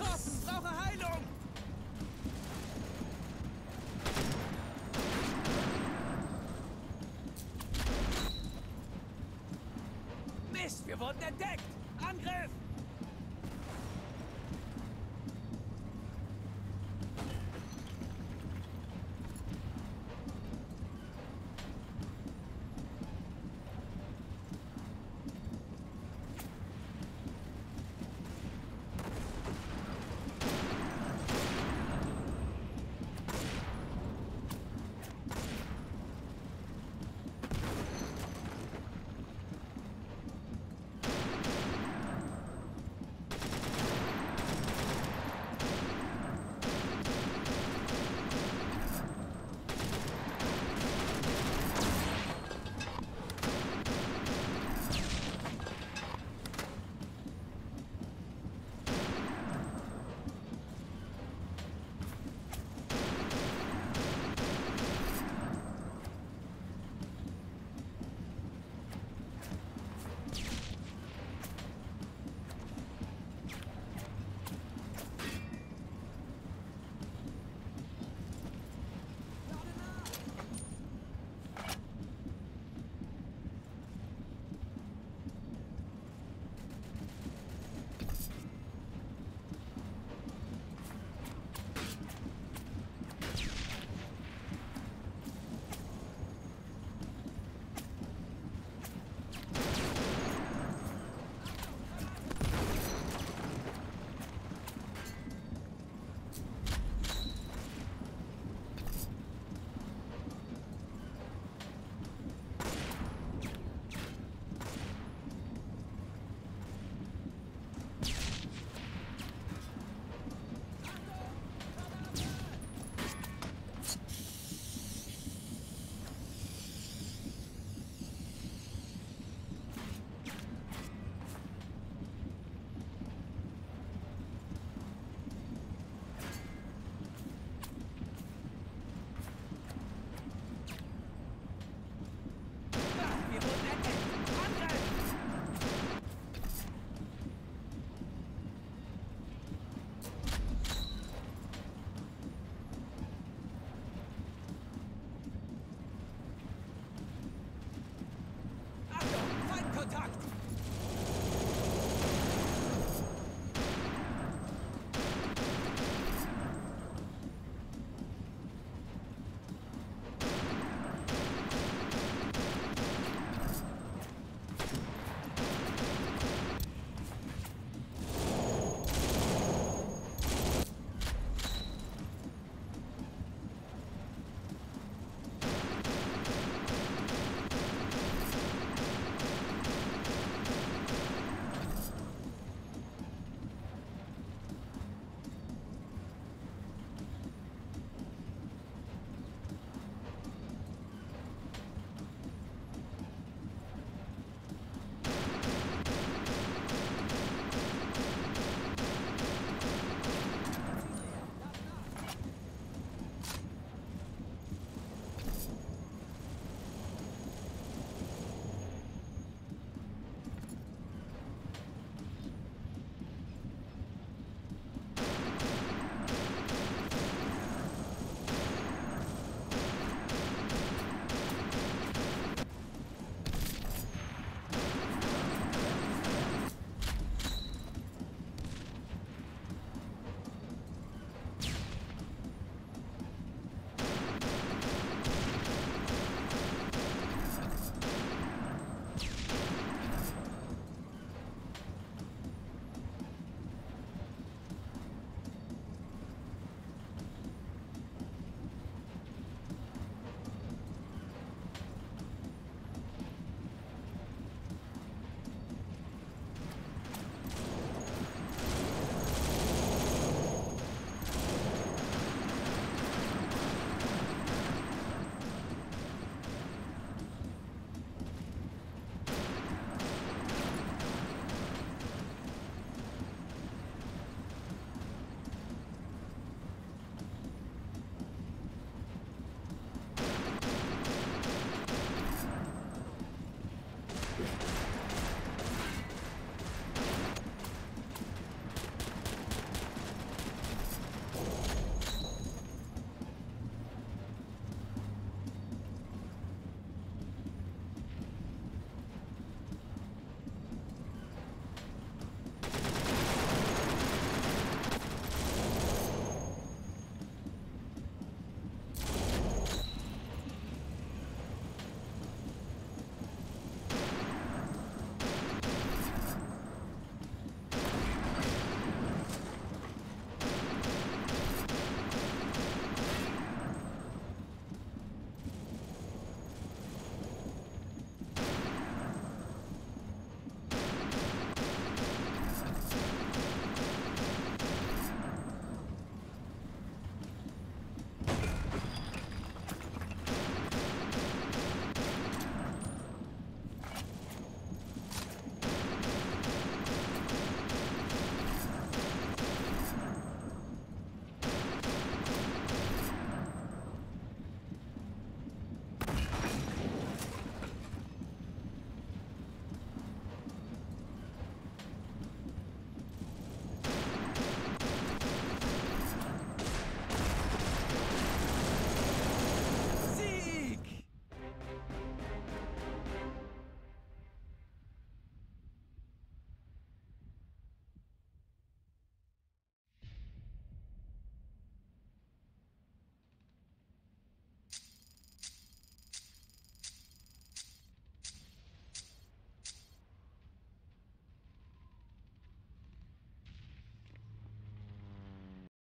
getroffen! Brauche Heilung! Mist, wir wurden entdeckt! Angriff!